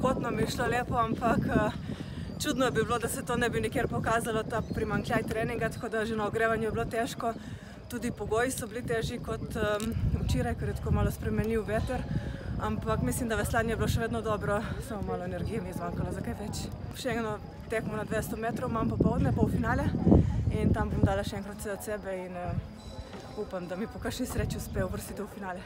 lahkotno mi je šlo lepo, ampak eh, čudno bi bilo, da se to ne bi nikjer pokazalo, ta primankljaj treninga, tako da že na ogrevanju je bilo težko. Tudi pogoji so bili težji kot um, včeraj, ker je tako malo spremenil veter. Ampak mislim, da veslanje je bilo še vedno dobro, samo malo energije mi je zmanjkalo, zakaj več. Še eno tekmo na 200 metrov imam popovdne, pol finale in tam bom dala še enkrat vse od sebe in uh, upam, da mi po kakšni sreči uspe uvrstiti v finale.